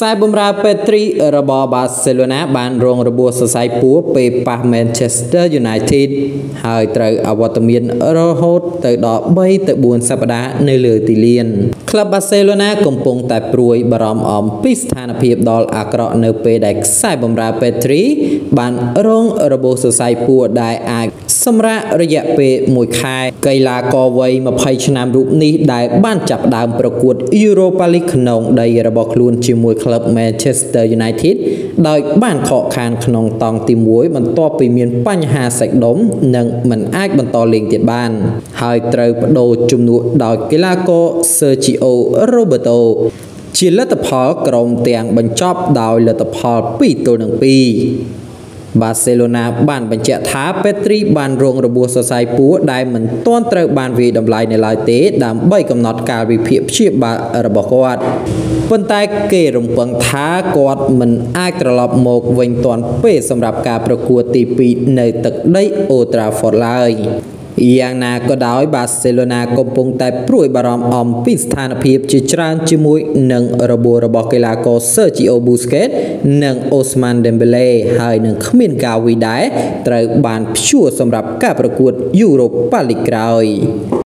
ខ្សែបម្រើពេទ្រីរបស់បាសេឡូណាបានរងរបួសសរសៃពួរពេលប៉ះ Manchester United ហើយត្រូវអវត្តមានរហូតទៅដល់3ទៅ4សប្តាហ៍នៅលើទីលានក្លឹបបាសេឡូណាកំពុងតែព្រួយបារម្ភអំពីស្ថានភាពដ៏អាក្រក់នៅពេលដែលខ្សែបម្រើពេទ្រី បានរងរបួសសរសៃពួរដែលអាចសម្រាប់រយៈពេល1ខែកីឡាករវ័យ20ឆ្នាំរូបនេះដែលបានចាប់ផ្ដើមប្រកួត Europa League ក្នុងដីរបស់ខ្លួនជាមួយក្លឹប Manchester United ដោយបានខកខានក្នុងតង់ទី1បន្ទាប់ពីមានបញ្ហាសាច់ដុំនិងមិនអាចបន្តលេងទៀតបាន ហើយត្រូវបដូរជំនួសដោយកីឡាករ Sergio Roberto ជាលទ្ធផលក្រុមទាំងបញ្ចប់ដោយលទ្ធផល2ទល់នឹង2 បាសេឡូណាបានបញ្ជាក់ថាពេទ្រីបានរងរបួសសរសៃពួរដែលមិនទាន់ត្រូវបានវាយតម្លៃនៅឡើយទេដើម្បីកំណត់កាលវិភាគព្យាបាលរបស់គាត់ប៉ុន្តែគេរំពឹងថាគាត់មិនអាចត្រឡប់មកវិញទាន់ពេលសម្រាប់ការប្រកួតទី2នៅទឹកដីអូត្រាហ្វតឡើយ យ៉ាងណាក៏ដោយបាសេឡូណាកំពុងតែព្រួយបារម្ភអំពីស្ថានភាពជាច្រើនជាមួយនឹងរបួសរបស់កីឡាករ Sergio Busquets និង Ousmane Dembele ហើយនឹងគ្មានកាវីដែរត្រូវបានព្យួរសម្រាប់ការប្រកួត Europa League ក្រោយ